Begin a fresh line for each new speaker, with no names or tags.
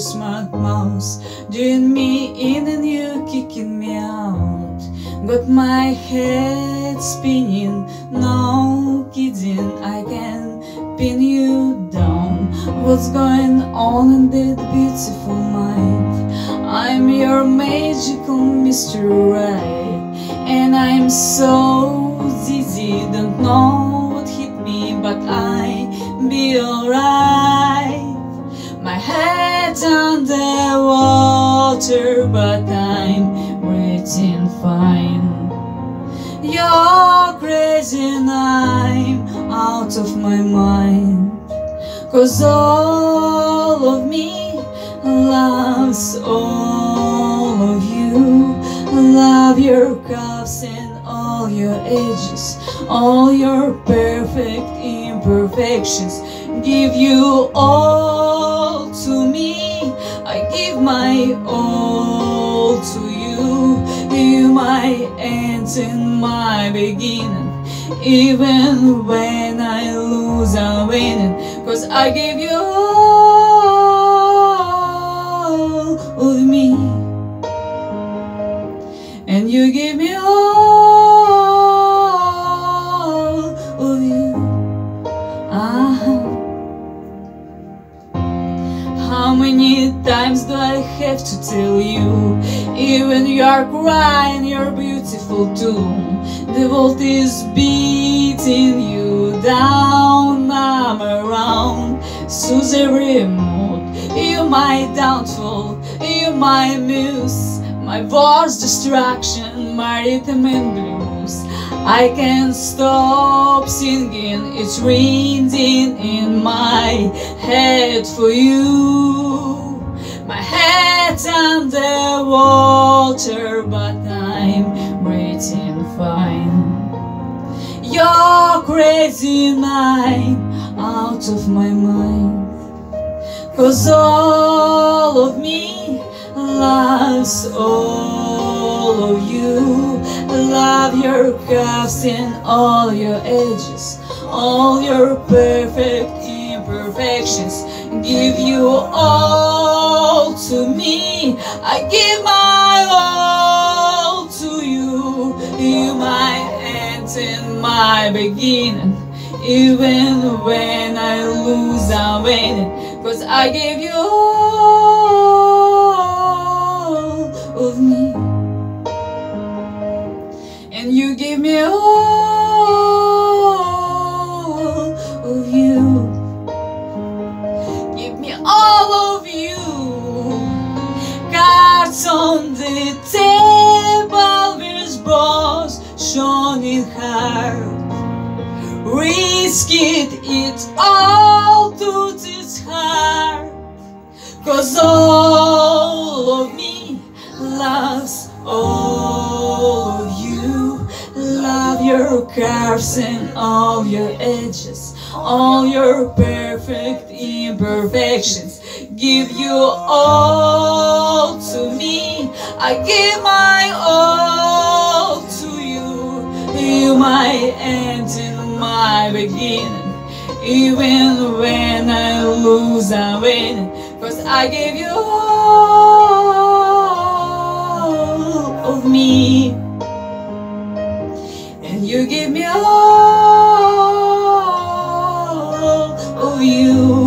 smart mouse Doing me in and you kicking me out. Got my head spinning, no kidding I can pin you down. What's going on in that beautiful mind? I'm your magical Mr. Right? And I'm so dizzy, don't know what hit me But I be alright My head's underwater But I'm breathing fine. You're crazy and I'm out of my mind. Cause all of me loves all of you. Love your cuffs and all your edges All your perfect imperfections. Give you all to me. I give my all to you. You my end and my beginning. Even when I lose, I'm winning. Cause I give you all of me. And you give many times do I have to tell you Even you are crying, you're beautiful too the world is beating you down, I'm around, every mood. You my downfall, you my muse, my voice distraction, my rhythm and blues. I can't stop singing, it's ringing in my head for you. My head's under water, but I'm breathing fine. You're crazy I'm out of my mind. Cause all all of you. Love your curves in all your edges, all your perfect imperfections. Give you all to me. I give my all to you. You my end and my beginning. Even when I lose, I'm winning. Cause I give you all to this heart. Cause all of me loves all of you. Love your curves and all your edges, all your perfect imperfections. Give you all to me. I give my all to you. You my end and my beginning. Even when I lose, I win. Cause I give you all of me. And you give me all of you.